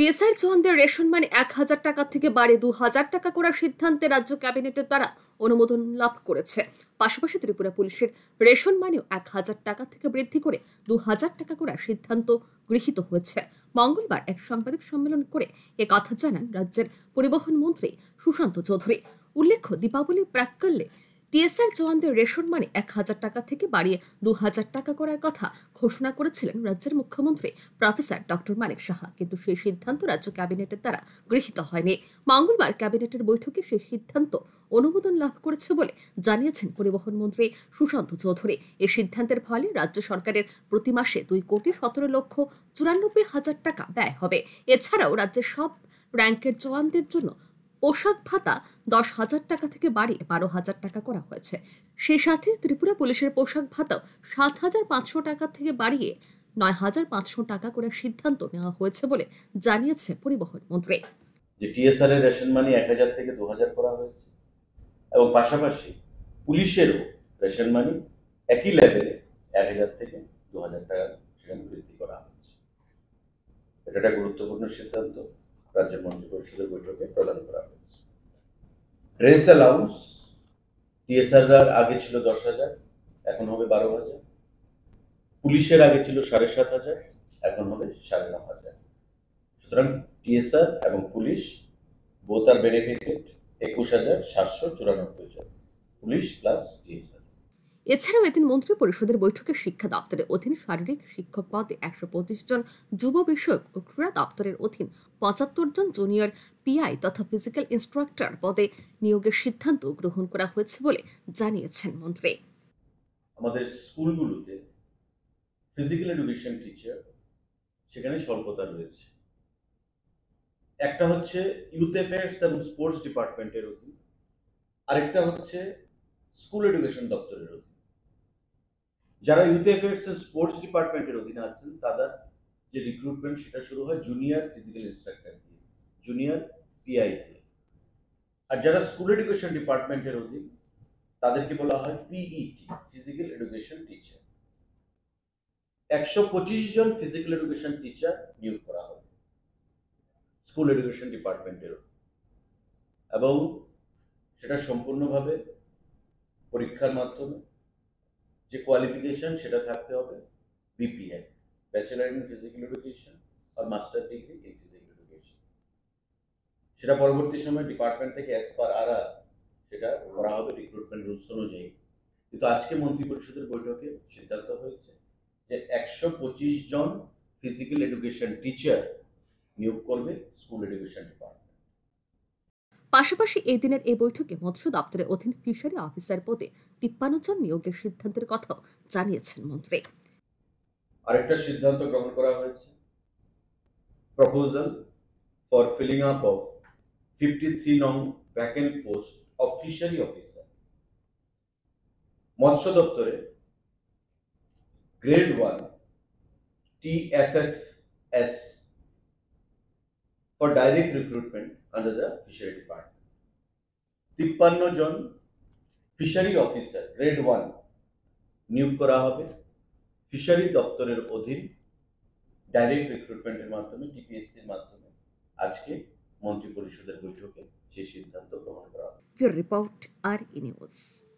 TSR জওয়ানদের ration মানে এক হাজার টাকা থেকে বাড়ে দু হাজার টাকা করার সিদ্ধান্তে রাজ্য ক্যাবিনেটের দ্বারা অনুমোদন লাভ করেছে। পাশাপাশি ত্রিপুরা পুলিশের রেশন মানেও এক হাজার টাকা থেকে বৃদ্ধি করে দু হাজার টাকা করার সিদ্ধান্ত গৃহীত হয়েছে। মঙ্গলবার এক সাংবাদিক সম্মেলন করে এ কথা জানান রাজ্যের পরিবহন মন্ত্রী সুশান্ত চৌধুরী। উল্লেখ্য, দীপাবলির প্রাক্কালে টিএসআর জওয়ানদের রেশন মানে এক হাজার টাকা থেকে বাড়িয়ে দু হাজার টাকা করার কথা ঘোষণা করেছিলেন রাজ্যের মুখ্যমন্ত্রী, প্রফেসর ডক্টর মানিক সাহা। কিন্তু সেই সিদ্ধান্ত রাজ্য ক্যাবিনেটের দ্বারা গৃহীত হয়নি। মঙ্গলবার ক্যাবিনেটের বৈঠকে সেই সিদ্ধান্ত অনুমোদন লাভ করেছে বলে জানিয়েছেন পরিবহন মন্ত্রী সুশান্ত চৌধুরী। এই সিদ্ধান্তের ফলে রাজ্য সরকারের প্রতি মাসে দুই কোটি সতেরো লক্ষ চুরানব্বই হাজার টাকা ব্যয় হবে। এছাড়াও রাজ্যের সব র্যাঙ্কের জওয়ানদের জন্য পোশাক ভাতা দশ হাজার টাকা থেকে বাড়িয়ে বারো হাজার টাকা করা হয়েছে। সেই সাথে ত্রিপুরা পুলিশের পোশাক ভাতাও সাত হাজার পাঁচশো টাকা থেকে বাড়িয়ে নয় হাজার পাঁচশো টাকা করার সিদ্ধান্ত নেওয়া হয়েছে বলে জানিয়েছে পরিবহন মন্ত্রী। যে টিএসআর এর রেশন মানি এক হাজার থেকে দু হাজার করা হয়েছে এবং পাশাপাশি পুলিশেরও রেশন মানি একই লেভেলে এক হাজার থেকে দু হাজার টাকা সেখানে বৃদ্ধি করা হয়েছে। এটা একটা গুরুত্বপূর্ণ সিদ্ধান্ত। রাজ্য মন্ত্রী পরিষদের বৈঠকে প্রদান করা হয়েছে। ড্রেস অ্যালাউন্স টিএসআর আগে ছিল দশ হাজার, এখন হবে বারো হাজার। পুলিশের আগে ছিল সাড়ে সাত হাজার, এখন হবে সাড়ে ন হাজার। সুতরাং টিএসআর এবং পুলিশ বোথ আর বেনিফিটেড একুশ হাজার সাতশো চুরানব্বই জন। পুলিশ প্লাস টিএসআর এছাড়াও এদিন মন্ত্রী পরিষদের বৈঠকে শিক্ষা দপ্তরের অধীন শারীরিক শিক্ষক পদে একশো পঁচিশ জন, যুব বিষয়ক ও ক্রীড়া দপ্তরের অধীন পঁচাত্তর জন জুনিয়র পিআই তথা ফিজিক্যাল ইনস্ট্রাক্টর পদে নিয়োগের সিদ্ধান্ত গ্রহণ করা হয়েছে বলে জানিয়েছেন মন্ত্রী। আমাদের স্কুলগুলোতে ফিজিক্যাল এডুকেশন টিচার সেখানে স্বল্পতা রয়েছে। একটা হচ্ছে ইউথ অ্যাফেয়ার্স এবং স্পোর্টস ডিপার্টমেন্টের অধীন, আরেকটা হচ্ছে স্কুল এডুকেশন দপ্তরের অধীন। যারা ইউথ অ্যাফেয়ার্স এন্ড স্পোর্টস ডিপার্টমেন্টের অধীনে আছেন, তাদের যে রিক্রুটমেন্ট সেটা শুরু হয় জুনিয়র ফিজিক্যাল ইনস্ট্রাক্টর দিয়ে জুনিয়র পিআই দিয়ে। আর যারা স্কুল এডুকেশন ডিপার্টমেন্টের অধীন, তাদেরকে বলা হয় পিইটি ফিজিক্যাল এডুকেশন টিচার একশো পঁচিশ জন ফিজিক্যাল এডুকেশন টিচার নিয়োগ করা হবে স্কুল এডুকেশন ডিপার্টমেন্টের এবং সেটা সম্পূর্ণভাবে পরীক্ষার মাধ্যমে যে কোয়ালিফিকেশন সেটা থাকতে হবে BPA bachelor in physical education R master degree in physical education সেটা পরবর্তী সময় ডিপার্টমেন্ট থেকে অ্যাজ পার আরা সেটা করা হবে রিক্রুটমেন্ট রুলস অনুযায়ী। কিন্তু আজকে মন্ত্রী পরিষদের বৈঠকে সিদ্ধান্ত হয়েছে যে একশো পঁচিশ জন ফিজিক্যাল এডুকেশন টিচার নিয়োগ করবে স্কুল এডুকেশন ডিপার্টমেন্ট পাশাপাশি এই দিনের এই বৈঠকে মৎস্য দপ্তরের অধীন ফিশারি অফিসার পদে তিপ্পান্ন জন নিয়োগের সিদ্ধান্তের কথাও জানিয়েছেন মন্ত্রী। আরেকটা সিদ্ধান্ত গ্রহণ করা হয়েছে। Proposal for filling up of fifty three নং vacant post of fishery officer মৎস্য দপ্তরে grade one TFFS for direct recruitment under the fishery department. তিপ্পান্ন জন ফিশারি অফিসার গ্রেড ওয়ান নিয়োগ করা হবে। ফিশারি দপ্তরের অধীন ডাইরেক্ট রিক্রুটমেন্টের মাধ্যমে টিপিএসসির মাধ্যমে আজকে মন্ত্রী পরিষদের বৈঠকে সেই সিদ্ধান্ত গ্রহণ করা হবে। রিপোর্ট আর ইনিউজ নিউজ